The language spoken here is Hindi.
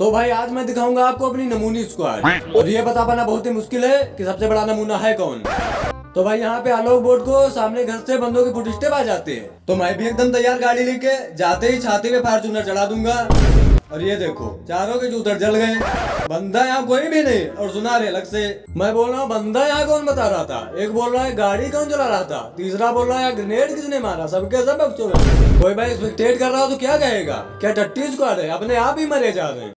तो भाई, आज मैं दिखाऊँगा आपको अपनी नमूनी स्क्वाड और ये बता पाना बहुत ही मुश्किल है कि सबसे बड़ा नमूना है कौन। तो भाई, यहाँ पे आलोक बोर्ड को सामने घर से बंदों के फुटस्टेप आ जाते हैं। तो मैं भी एकदम तैयार गाड़ी लेके जाते ही छाती पे फार्चूनर चढ़ा दूँगा। और ये देखो, चारों के जूतर जल गए। बंदा यहाँ कोई भी नहीं, और सुना रहे अलग से। मैं बोल रहा हूँ, बंदा यहाँ कौन बता रहा था? एक बोल रहा है, गाड़ी कौन चला रहा था? तीसरा बोल रहा है ग्रेनेड किसने मारा? सबके सब बकचोद कोई भाई एक्सपेक्टेड कर रहा हो तो क्या कहेगा? क्या टट्टी स्क्वाड है? अपने आप ही मरे जा रहे हैं।